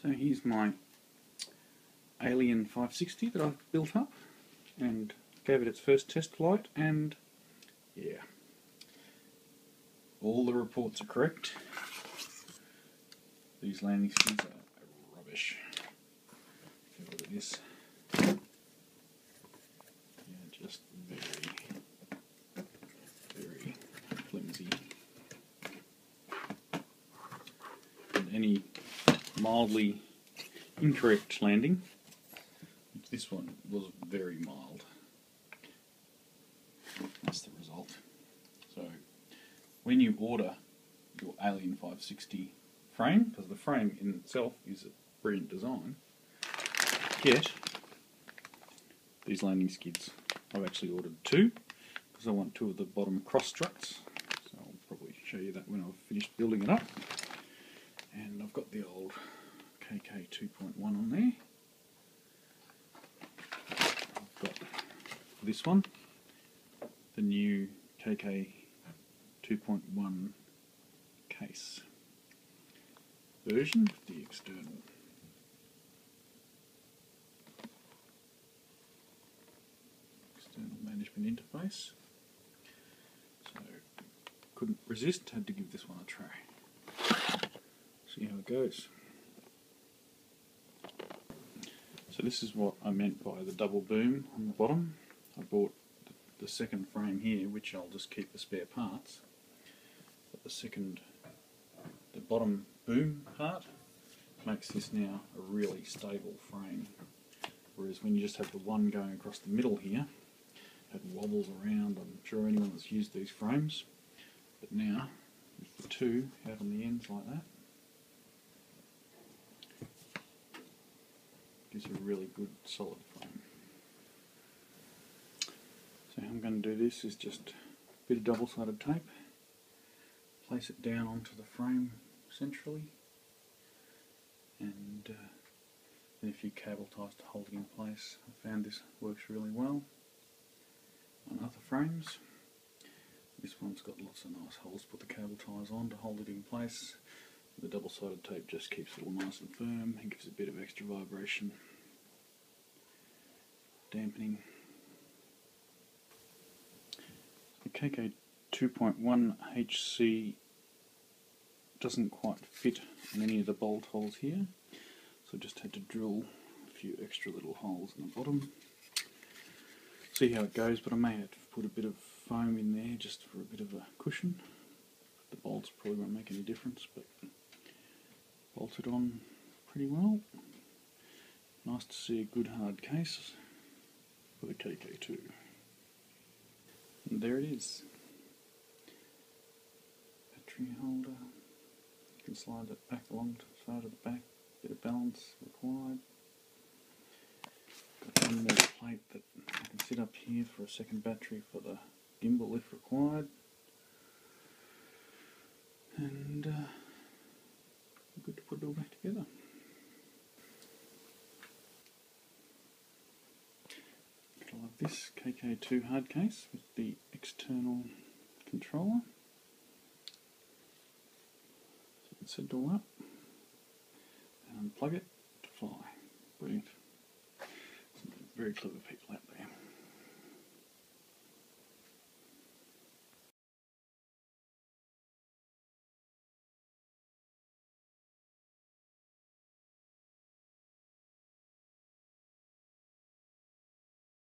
So here's my Alien 560 that I've built up and gave it its first test flight and yeah, all the reports are correct. These landing skids are rubbish. Look at this. Yeah, just very, very flimsy. And any mildly incorrect landing, this one was very mild. That's the result. So, when you order your Alien 560 frame, because the frame in itself is a brilliant design, get these landing skids. I've actually ordered two because I want two of the bottom cross struts. So I'll probably show you that when I've finished building it up. I've got the old KK 2.1 on there. I've got this one, the new KK 2.1 case version, the external. External management interface. So couldn't resist, had to give this one a try. Goes. So this is what I meant by the double boom on the bottom. I bought the, the second frame here, which I'll just keep for spare parts. But the second, the bottom boom part makes this now a really stable frame. Whereas when you just have the one going across the middle here, it wobbles around. I'm sure anyone that's used these frames. But now, with the two out on the ends like that, gives a really good solid frame. So how I'm going to do this is just a bit of double-sided tape, place it down onto the frame centrally, and uh, then a few cable ties to hold it in place. I found this works really well on other frames. This one's got lots of nice holes to put the cable ties on to hold it in place. The double-sided tape just keeps it all nice and firm and gives a bit of extra vibration, dampening. The KK 2.1 HC doesn't quite fit in any of the bolt holes here, so I just had to drill a few extra little holes in the bottom. See how it goes, but I may have to put a bit of foam in there just for a bit of a cushion. The bolts probably won't make any difference, but bolted on pretty well. Nice to see a good hard case for the KK2. And there it is. Battery holder. You can slide it back along to the side of the back. Bit of balance required. Got one more plate that I can sit up here for a second battery for the gimbal if required. And uh, good to put it all back together. I love this KK2 hard case with the external controller. So you can set it all up and unplug it to fly. Brilliant. Some very clever people out